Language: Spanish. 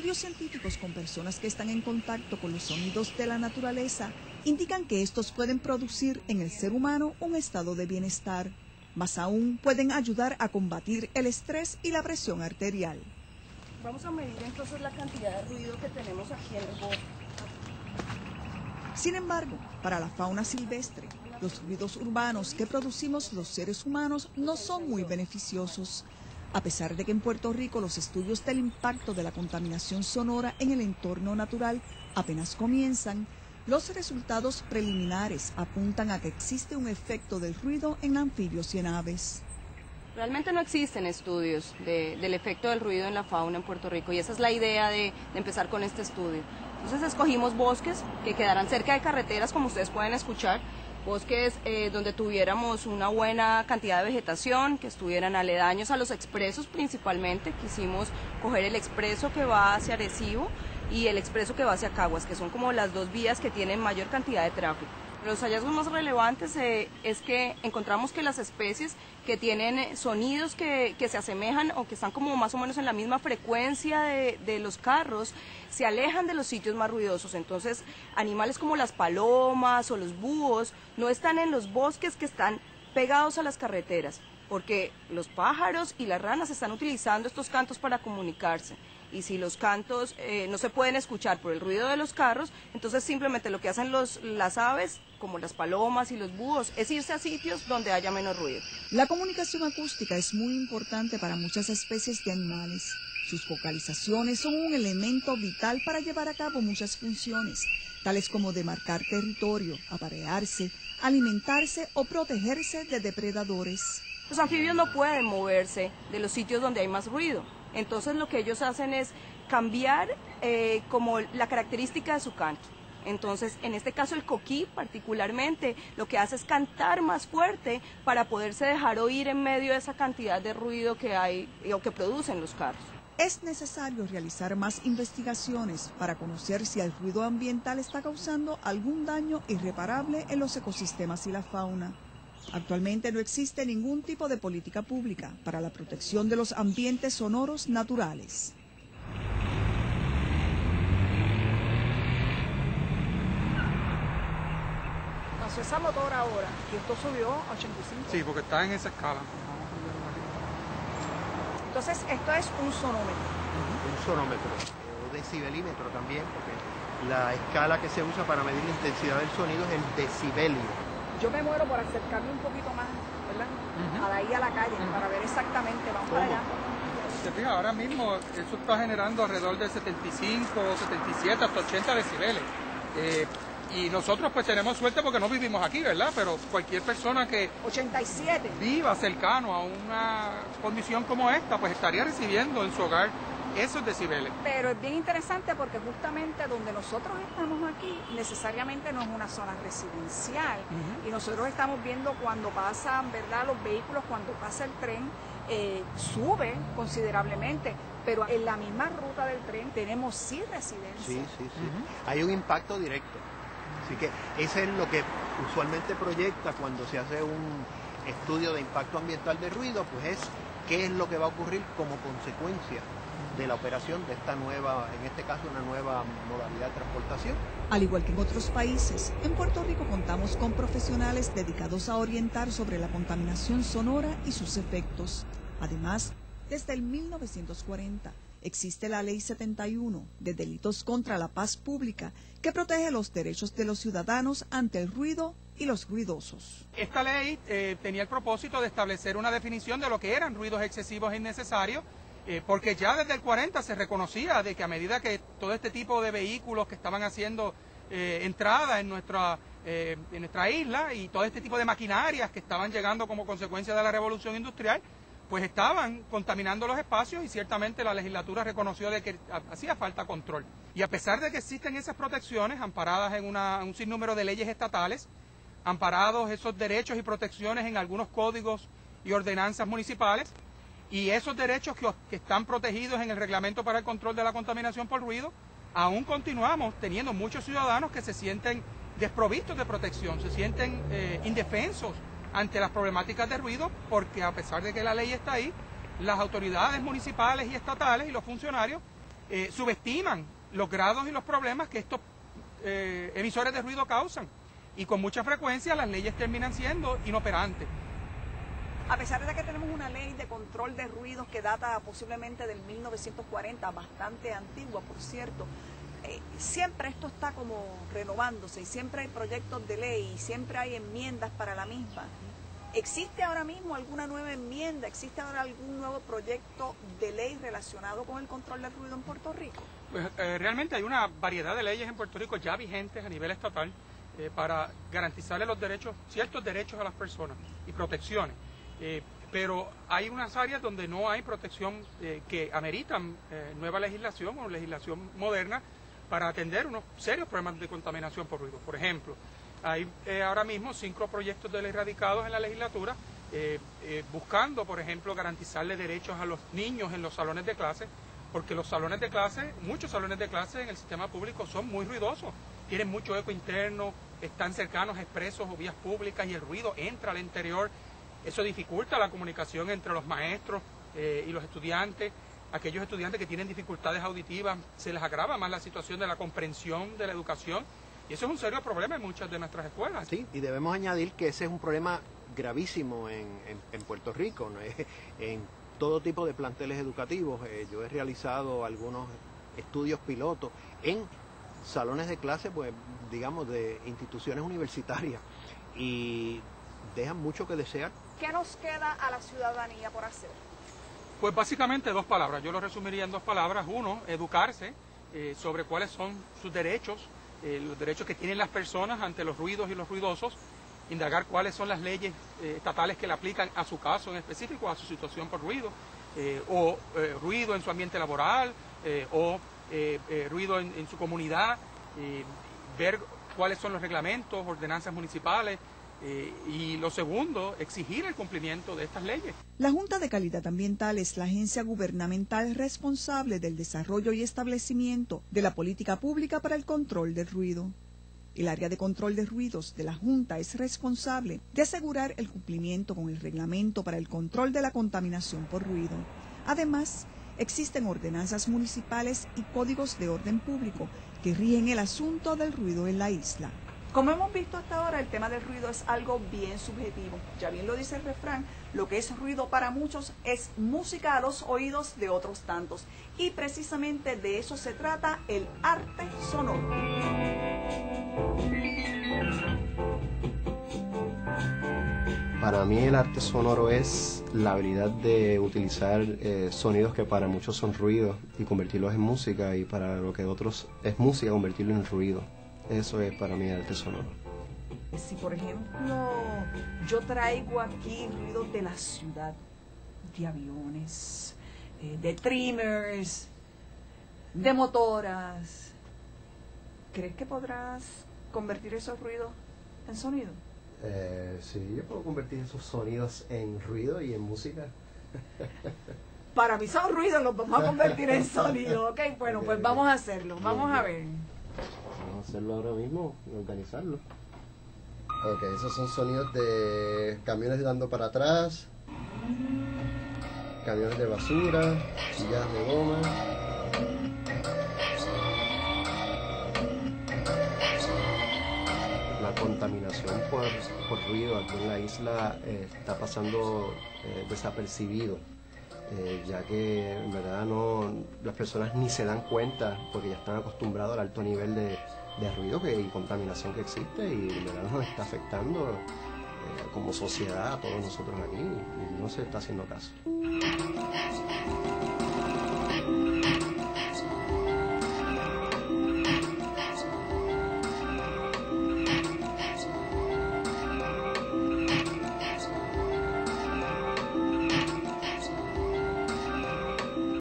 Estudios científicos con personas que están en contacto con los sonidos de la naturaleza indican que estos pueden producir en el ser humano un estado de bienestar. Más aún, pueden ayudar a combatir el estrés y la presión arterial. Vamos a medir entonces la cantidad de ruido que tenemos aquí en el bosque. Sin embargo, para la fauna silvestre, los ruidos urbanos que producimos los seres humanos no son muy beneficiosos. A pesar de que en Puerto Rico los estudios del impacto de la contaminación sonora en el entorno natural apenas comienzan, los resultados preliminares apuntan a que existe un efecto del ruido en anfibios y en aves. Realmente no existen estudios del efecto del ruido en la fauna en Puerto Rico y esa es la idea de, de empezar con este estudio. Entonces escogimos bosques que quedaran cerca de carreteras, como ustedes pueden escuchar, bosques eh, donde tuviéramos una buena cantidad de vegetación, que estuvieran aledaños a los expresos principalmente. Quisimos coger el expreso que va hacia Arecibo y el expreso que va hacia Caguas, que son como las dos vías que tienen mayor cantidad de tráfico. Los hallazgos más relevantes eh, es que encontramos que las especies que tienen eh, sonidos que, se asemejan o que están como más o menos en la misma frecuencia de, de, los carros se alejan de los sitios más ruidosos. Entonces, animales como las palomas o los búhos no están en los bosques que están pegados a las carreteras, porque los pájaros y las ranas están utilizando estos cantos para comunicarse y si los cantos eh, no se pueden escuchar por el ruido de los carros, entonces simplemente lo que hacen los, las aves, como las palomas y los búhos, es irse a sitios donde haya menos ruido. La comunicación acústica es muy importante para muchas especies de animales. Sus vocalizaciones son un elemento vital para llevar a cabo muchas funciones, tales como demarcar territorio, aparearse, alimentarse o protegerse de depredadores. Los anfibios no pueden moverse de los sitios donde hay más ruido. Entonces lo que ellos hacen es cambiar eh, como la característica de su canto. Entonces, en este caso el coquí particularmente lo que hace es cantar más fuerte para poderse dejar oír en medio de esa cantidad de ruido que hay o que producen los carros. Es necesario realizar más investigaciones para conocer si el ruido ambiental está causando algún daño irreparable en los ecosistemas y la fauna. Actualmente no existe ningún tipo de política pública para la protección de los ambientes sonoros naturales. Esa motor ahora y esto subió a 85. Sí, porque está en esa escala. Entonces, esto es un sonómetro. Un sonómetro, o decibelímetro también, porque la escala que se usa para medir la intensidad del sonido es el decibelio yo me muero por acercarme un poquito más, ¿verdad? A ahí a la calle, para ver exactamente, vamos para allá. Se fija, ahora mismo eso está generando alrededor de 75, 77, hasta 80 decibeles. Eh, y nosotros pues tenemos suerte porque no vivimos aquí, ¿verdad? Pero cualquier persona que 87 viva cercano a una condición como esta, pues estaría recibiendo en su hogar esos decibeles. Pero es bien interesante porque justamente donde nosotros estamos aquí necesariamente no es una zona residencial y nosotros estamos viendo cuando pasan, ¿verdad? Los vehículos, cuando pasa el tren, eh, sube considerablemente, pero en la misma ruta del tren tenemos sí residencia. Sí, sí, sí. Hay un impacto directo. Así que eso es lo que usualmente proyecta cuando se hace un estudio de impacto ambiental de ruido, pues es qué es lo que va a ocurrir como consecuencia de la operación de esta nueva, en este caso una nueva modalidad de transportación. Al igual que en otros países, en Puerto Rico contamos con profesionales dedicados a orientar sobre la contaminación sonora y sus efectos. Además, desde el 1940 existe la Ley 71 de delitos contra la paz pública que protege los derechos de los ciudadanos ante el ruido y los ruidosos. Esta ley eh, tenía el propósito de establecer una definición de lo que eran ruidos excesivos e innecesarios eh, porque ya desde el 40 se reconocía de que a medida que todo este tipo de vehículos que estaban haciendo eh, entrada en nuestra, eh, en nuestra isla y todo este tipo de maquinarias que estaban llegando como consecuencia de la revolución industrial, pues estaban contaminando los espacios y ciertamente la legislatura reconoció de que hacía falta control. Y a pesar de que existen esas protecciones amparadas en un sinnúmero de leyes estatales, amparados esos derechos y protecciones en algunos códigos y ordenanzas municipales, y esos derechos que, están protegidos en el reglamento para el control de la contaminación por ruido, aún continuamos teniendo muchos ciudadanos que se sienten desprovistos de protección, se sienten eh, indefensos ante las problemáticas de ruido, porque a pesar de que la ley está ahí, las autoridades municipales y estatales y los funcionarios eh, subestiman los grados y los problemas que estos eh, emisores de ruido causan. Y con mucha frecuencia las leyes terminan siendo inoperantes. A pesar de que tenemos una ley de control de ruidos que data posiblemente del 1940, bastante antigua por cierto, siempre esto está como renovándose y siempre hay proyectos de ley y siempre hay enmiendas para la misma. ¿Existe ahora mismo alguna nueva enmienda? ¿Existe ahora algún nuevo proyecto de ley relacionado con el control del ruido en Puerto Rico? Pues eh, realmente hay una variedad de leyes en Puerto Rico ya vigentes a nivel estatal eh, para garantizarle los derechos, ciertos derechos a las personas y protecciones. Eh, pero hay unas áreas donde no hay protección que ameritan nueva legislación o legislación moderna para atender unos serios problemas de contaminación por ruido. Por ejemplo, hay ahora mismo cinco proyectos de ley radicados en la legislatura buscando, por ejemplo, garantizarle derechos a los niños en los salones de clase porque los salones de clase, muchos salones de clase en el sistema público son muy ruidosos, tienen mucho eco interno, están cercanos a expresos o vías públicas y el ruido entra al interior. Eso dificulta la comunicación entre los maestros eh, y los estudiantes. Aquellos estudiantes que tienen dificultades auditivas, se les agrava más la situación de la comprensión de la educación. Y eso es un serio problema en muchas de nuestras escuelas. Sí, y debemos añadir que ese es un problema gravísimo en, en, Puerto Rico. ¿no? en todo tipo de planteles educativos. Eh, yo he realizado algunos estudios pilotos en salones de clase, pues digamos, de instituciones universitarias y dejan mucho que desear. ¿Qué nos queda a la ciudadanía por hacer? Pues básicamente dos palabras, yo lo resumiría en dos palabras. Uno, educarse eh, sobre cuáles son sus derechos, eh, los derechos que tienen las personas ante los ruidos y los ruidosos, indagar cuáles son las leyes eh, estatales que le aplican a su caso en específico, a su situación por ruido, o ruido en su ambiente laboral, o ruido en, su comunidad, ver cuáles son los reglamentos, ordenanzas municipales. Y lo segundo, exigir el cumplimiento de estas leyes. La Junta de Calidad Ambiental es la agencia gubernamental responsable del desarrollo y establecimiento de la política pública para el control del ruido. El área de control de ruidos de la Junta es responsable de asegurar el cumplimiento con el reglamento para el control de la contaminación por ruido. Además, existen ordenanzas municipales y códigos de orden público que rigen el asunto del ruido en la isla. Como hemos visto hasta ahora, el tema del ruido es algo bien subjetivo. Ya bien lo dice el refrán, lo que es ruido para muchos es música a los oídos de otros tantos. Y precisamente de eso se trata el arte sonoro. Para mí el arte sonoro es la habilidad de utilizar eh, sonidos que para muchos son ruidos y convertirlos en música y para lo que otros es música convertirlo en ruido. Eso es para mí el arte sonoro. Si por ejemplo yo traigo aquí ruidos de la ciudad, de aviones, eh, de trimmers, de motoras, ¿crees que podrás convertir esos ruidos en sonido? Eh, sí, yo puedo convertir esos sonidos en ruido y en música. Para mí son ruidos, los vamos a convertir en sonido. Ok, bueno, pues vamos a hacerlo. Vamos a ver hacerlo ahora mismo organizarlo. Ok, esos son sonidos de camiones dando para atrás, camiones de basura, sillas de goma. La contaminación por, ruido aquí en la isla eh, está pasando eh, desapercibido. Eh, ya que en verdad no las personas ni se dan cuenta porque ya están acostumbrados al alto nivel de, de ruido que, y contaminación que existe y en verdad nos está afectando eh, como sociedad a todos nosotros aquí y no se está haciendo caso.